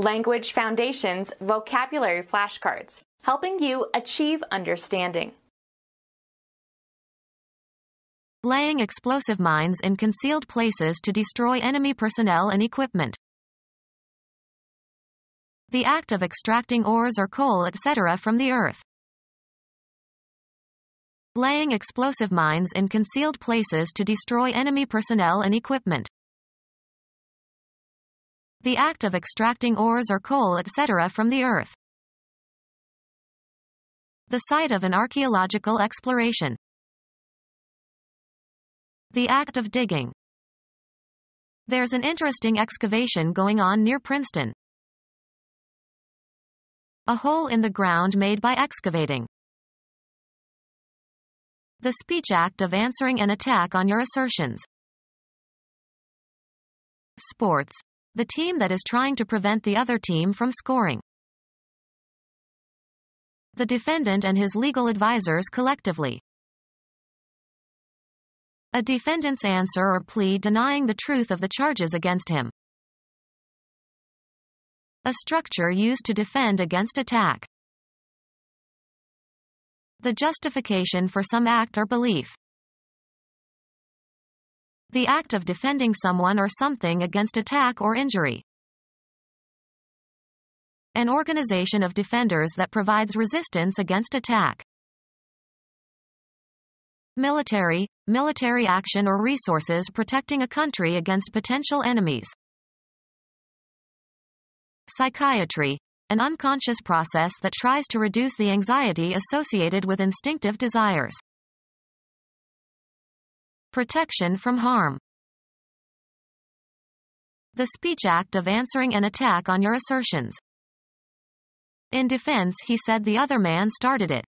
Language Foundations vocabulary flashcards, helping you achieve understanding. Laying explosive mines in concealed places to destroy enemy personnel and equipment. The act of extracting ores or coal etc. from the earth. Laying explosive mines in concealed places to destroy enemy personnel and equipment. The act of extracting ores or coal etc. from the earth. The site of an archaeological exploration. The act of digging. There's an interesting excavation going on near Princeton. A hole in the ground made by excavating. The speech act of answering an attack on your assertions. Sports. The team that is trying to prevent the other team from scoring. The defendant and his legal advisors collectively. A defendant's answer or plea denying the truth of the charges against him. A structure used to defend against attack. The justification for some act or belief. The act of defending someone or something against attack or injury. An organization of defenders that provides resistance against attack. Military, military action or resources protecting a country against potential enemies. Psychiatry, an unconscious process that tries to reduce the anxiety associated with instinctive desires. Protection from harm. The speech act of answering an attack on your assertions. In defense he said the other man started it.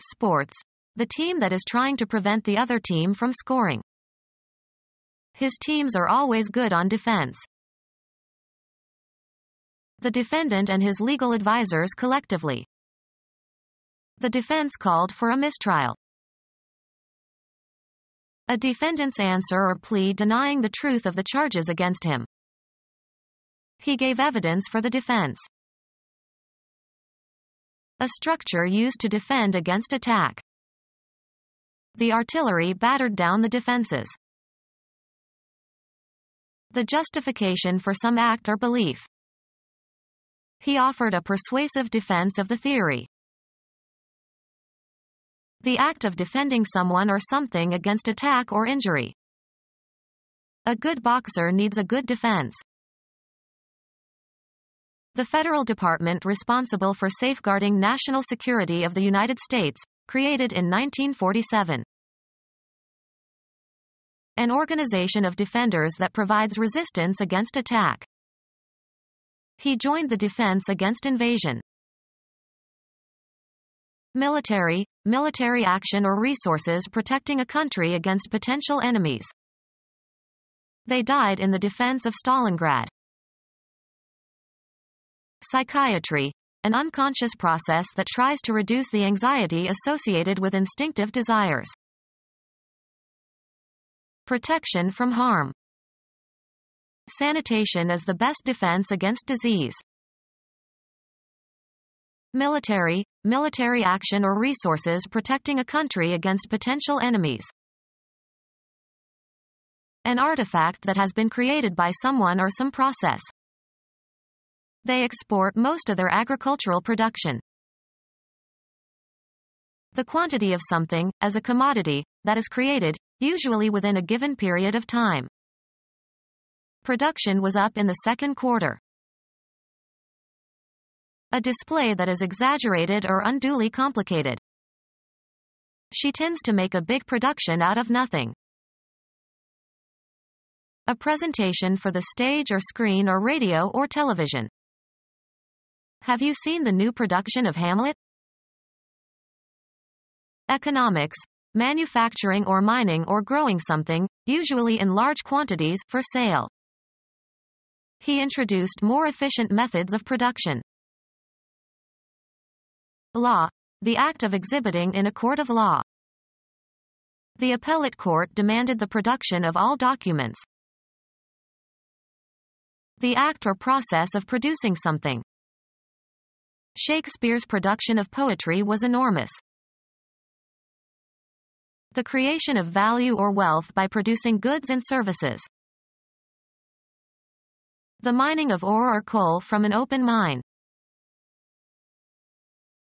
Sports. The team that is trying to prevent the other team from scoring. His teams are always good on defense. The defendant and his legal advisors collectively. The defense called for a mistrial. A defendant's answer or plea denying the truth of the charges against him. He gave evidence for the defense. A structure used to defend against attack. The artillery battered down the defenses. The justification for some act or belief. He offered a persuasive defense of the theory. The act of defending someone or something against attack or injury. A good boxer needs a good defense. The federal department responsible for safeguarding national security of the United States, created in 1947. An organization of defenders that provides resistance against attack. He joined the defense against invasion. Military, military action or resources protecting a country against potential enemies. They died in the defense of Stalingrad. Psychiatry, an unconscious process that tries to reduce the anxiety associated with instinctive desires. Protection from harm. Sanitation is the best defense against disease. Military, military action or resources protecting a country against potential enemies. An artifact that has been created by someone or some process. They export most of their agricultural production. The quantity of something, as a commodity, that is created, usually within a given period of time. Production was up in the second quarter. A display that is exaggerated or unduly complicated. She tends to make a big production out of nothing. A presentation for the stage or screen or radio or television. Have you seen the new production of Hamlet? Economics, manufacturing or mining or growing something, usually in large quantities, for sale. He introduced more efficient methods of production. Law. The act of exhibiting in a court of law. The appellate court demanded the production of all documents. The act or process of producing something. Shakespeare's production of poetry was enormous. The creation of value or wealth by producing goods and services. The mining of ore or coal from an open mine.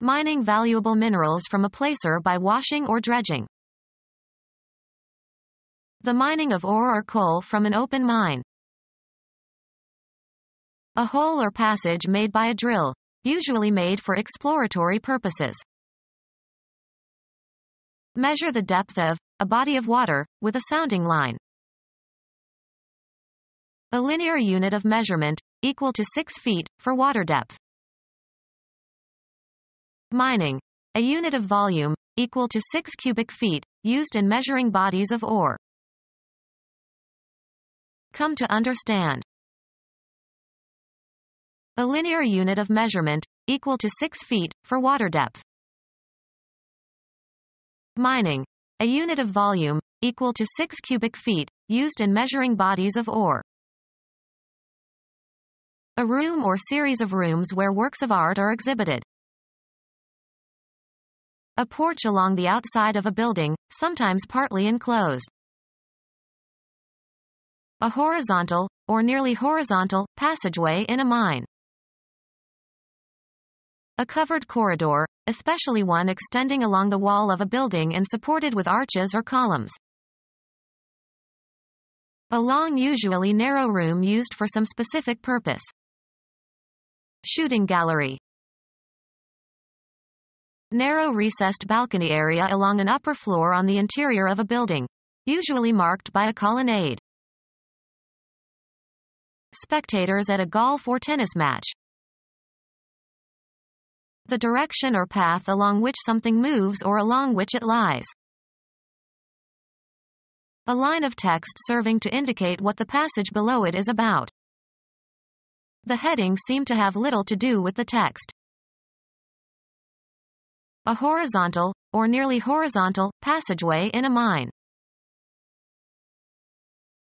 Mining valuable minerals from a placer by washing or dredging. The mining of ore or coal from an open mine. A hole or passage made by a drill, usually made for exploratory purposes. Measure the depth of a body of water with a sounding line. A linear unit of measurement equal to 6 feet for water depth. Mining. A unit of volume equal to 6 cubic feet used in measuring bodies of ore. Come to understand. A linear unit of measurement, equal to 6 feet, for water depth. Mining. A unit of volume, equal to 6 cubic feet, used in measuring bodies of ore. A room or series of rooms where works of art are exhibited. A porch along the outside of a building, sometimes partly enclosed. A horizontal, or nearly horizontal, passageway in a mine. A covered corridor, especially one extending along the wall of a building and supported with arches or columns. A long usually narrow room used for some specific purpose. Shooting gallery. Narrow recessed balcony area along an upper floor on the interior of a building, usually marked by a colonnade. Spectators at a golf or tennis match the direction or path along which something moves or along which it lies. A line of text serving to indicate what the passage below it is about. The headings seem to have little to do with the text. A horizontal, or nearly horizontal, passageway in a mine.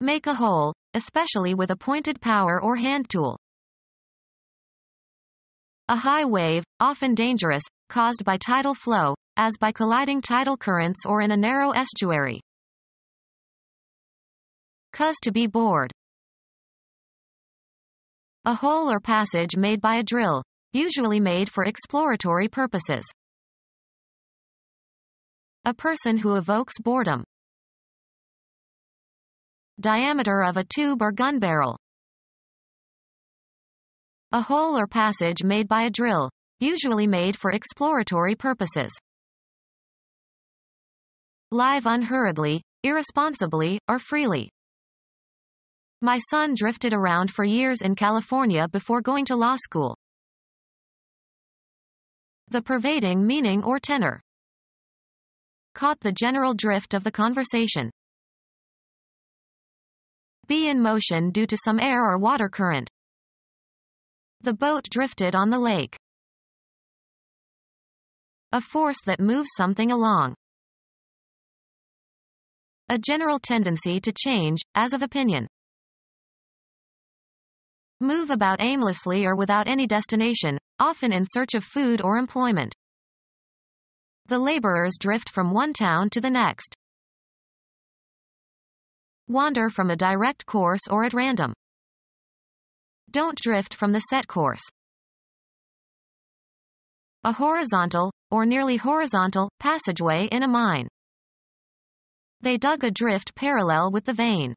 Make a hole, especially with a pointed power or hand tool. A high wave, often dangerous, caused by tidal flow, as by colliding tidal currents or in a narrow estuary. Cause to be bored. A hole or passage made by a drill, usually made for exploratory purposes. A person who evokes boredom. Diameter of a tube or gun barrel. A hole or passage made by a drill, usually made for exploratory purposes. Live unhurriedly, irresponsibly, or freely. My son drifted around for years in California before going to law school. The pervading meaning or tenor. Caught the general drift of the conversation. Be in motion due to some air or water current. The boat drifted on the lake. A force that moves something along. A general tendency to change, as of opinion. Move about aimlessly or without any destination, often in search of food or employment. The laborers drift from one town to the next. Wander from a direct course or at random. Don't drift from the set course. A horizontal, or nearly horizontal, passageway in a mine. They dug a drift parallel with the vein.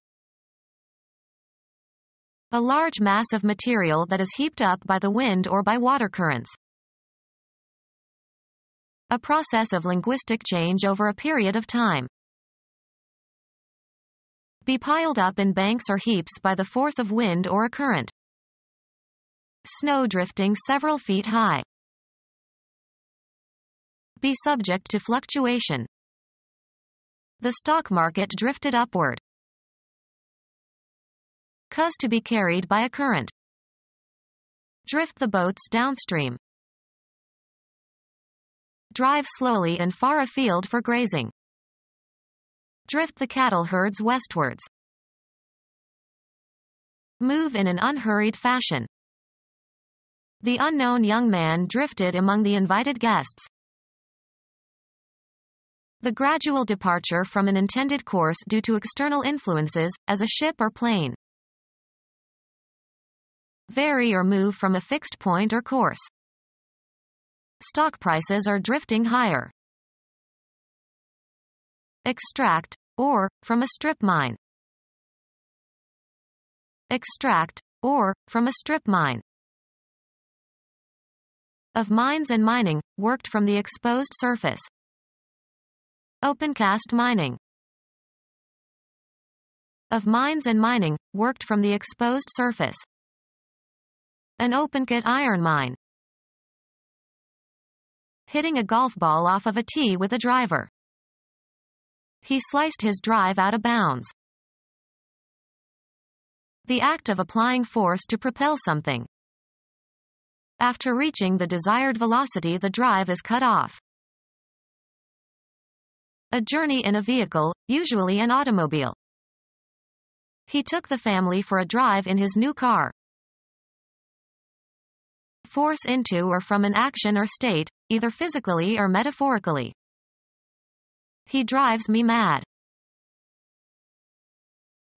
A large mass of material that is heaped up by the wind or by water currents. A process of linguistic change over a period of time. Be piled up in banks or heaps by the force of wind or a current. Snow drifting several feet high. Be subject to fluctuation. The stock market drifted upward. Cause to be carried by a current. Drift the boats downstream. Drive slowly and far afield for grazing. Drift the cattle herds westwards. Move in an unhurried fashion. The unknown young man drifted among the invited guests. The gradual departure from an intended course due to external influences, as a ship or plane. Vary or move from a fixed point or course. Stock prices are drifting higher. Extract, ore, from a strip mine. Extract, ore, from a strip mine. Of mines and mining, worked from the exposed surface. Opencast mining. Of mines and mining, worked from the exposed surface. An open-cut iron mine. Hitting a golf ball off of a tee with a driver. He sliced his drive out of bounds. The act of applying force to propel something. After reaching the desired velocity the drive is cut off. A journey in a vehicle, usually an automobile. He took the family for a drive in his new car. Force into or from an action or state, either physically or metaphorically. He drives me mad.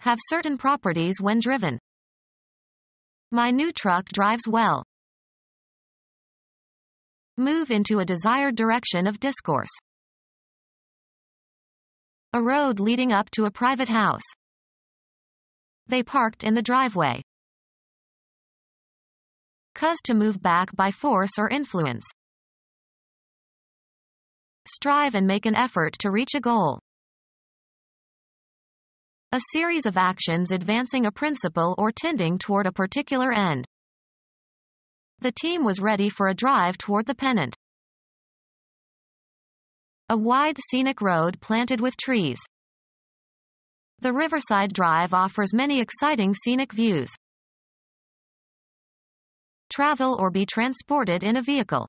Have certain properties when driven. My new truck drives well. Move into a desired direction of discourse. A road leading up to a private house. They parked in the driveway. Cause to move back by force or influence. Strive and make an effort to reach a goal. A series of actions advancing a principle or tending toward a particular end. The team was ready for a drive toward the pennant. A wide scenic road planted with trees. The Riverside Drive offers many exciting scenic views. Travel or be transported in a vehicle.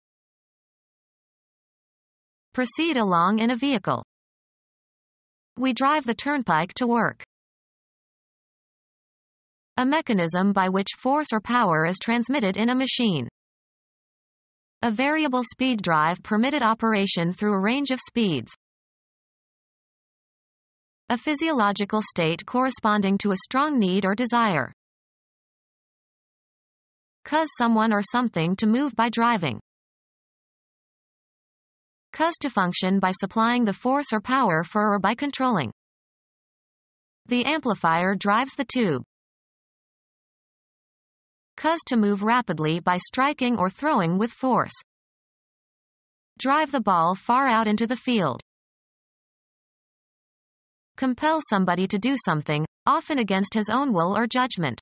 Proceed along in a vehicle. We drive the turnpike to work. A mechanism by which force or power is transmitted in a machine. A variable speed drive permitted operation through a range of speeds. A physiological state corresponding to a strong need or desire. Cause someone or something to move by driving. Cause to function by supplying the force or power for or by controlling. The amplifier drives the tube. Cause to move rapidly by striking or throwing with force. Drive the ball far out into the field. Compel somebody to do something, often against his own will or judgment.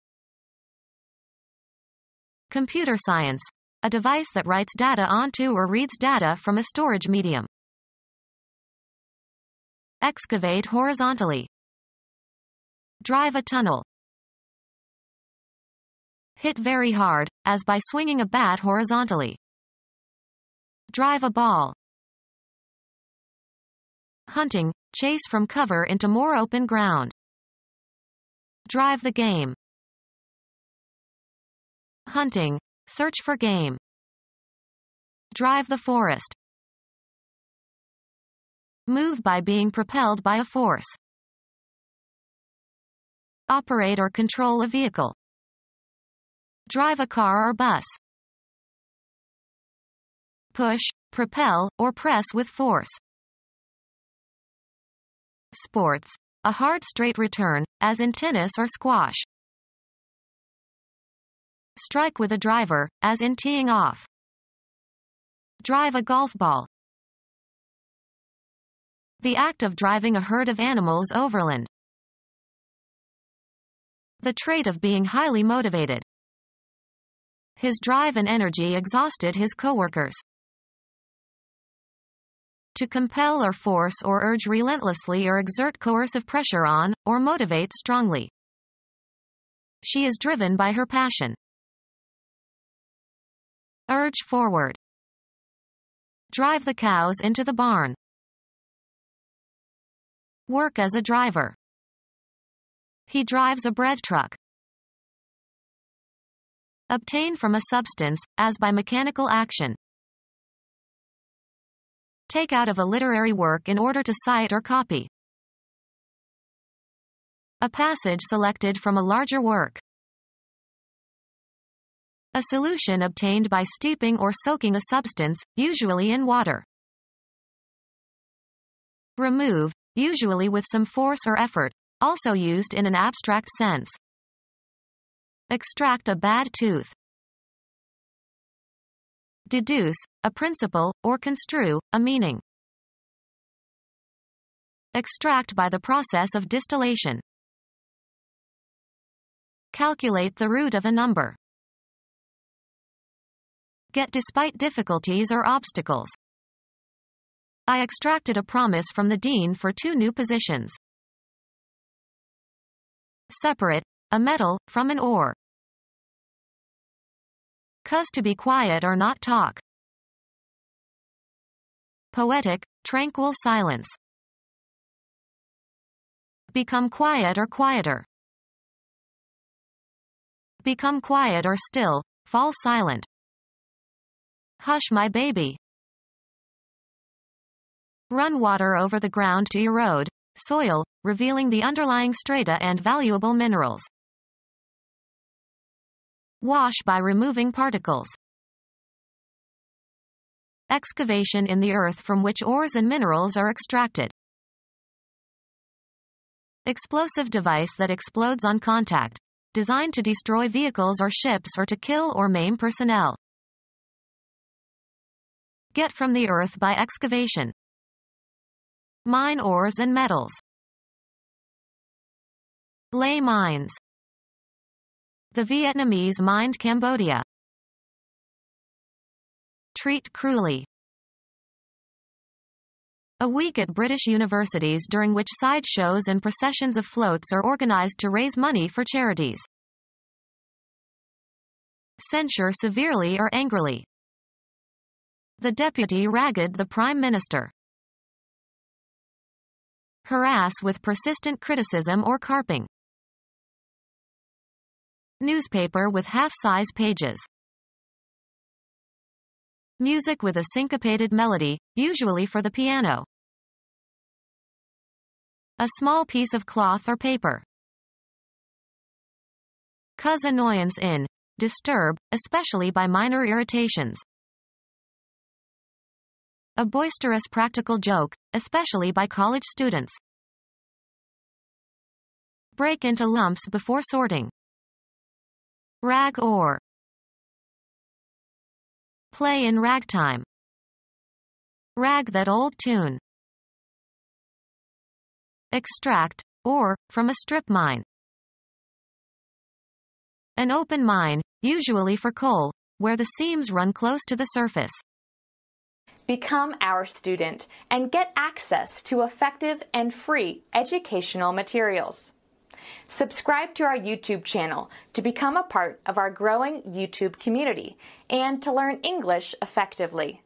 Computer science. A device that writes data onto or reads data from a storage medium. Excavate horizontally. Drive a tunnel hit very hard, as by swinging a bat horizontally. Drive a ball. Hunting, chase from cover into more open ground. Drive the game. Hunting, search for game. Drive the forest. Move by being propelled by a force. Operate or control a vehicle. Drive a car or bus. Push, propel, or press with force. Sports. A hard straight return, as in tennis or squash. Strike with a driver, as in teeing off. Drive a golf ball. The act of driving a herd of animals overland. The trait of being highly motivated. His drive and energy exhausted his coworkers. To compel or force or urge relentlessly or exert coercive pressure on, or motivate strongly. She is driven by her passion. Urge forward. Drive the cows into the barn. Work as a driver. He drives a bread truck. Obtain from a substance, as by mechanical action. Take out of a literary work in order to cite or copy. A passage selected from a larger work. A solution obtained by steeping or soaking a substance, usually in water. Remove, usually with some force or effort, also used in an abstract sense. Extract a bad tooth. Deduce, a principle, or construe, a meaning. Extract by the process of distillation. Calculate the root of a number. Get despite difficulties or obstacles. I extracted a promise from the dean for two new positions. Separate, a metal, from an ore. Cause to be quiet or not talk. Poetic, tranquil silence. Become quiet or quieter. Become quiet or still, fall silent. Hush my baby. Run water over the ground to erode soil, revealing the underlying strata and valuable minerals. Wash by removing particles. Excavation in the earth from which ores and minerals are extracted. Explosive device that explodes on contact. Designed to destroy vehicles or ships or to kill or maim personnel. Get from the earth by excavation. Mine ores and metals. Lay mines. The Vietnamese mined Cambodia. Treat cruelly. A week at British universities during which side shows and processions of floats are organized to raise money for charities. Censure severely or angrily. The deputy ragged the prime minister harass with persistent criticism or carping. Newspaper with half-size pages. Music with a syncopated melody, usually for the piano. A small piece of cloth or paper. Cause annoyance in, disturb, especially by minor irritations. A boisterous practical joke, especially by college students. Break into lumps before sorting. Rag ore Play in ragtime. Rag that old tune. Extract, ore, from a strip mine. An open mine, usually for coal, where the seams run close to the surface. Become our student and get access to effective and free educational materials. Subscribe to our YouTube channel to become a part of our growing YouTube community and to learn English effectively.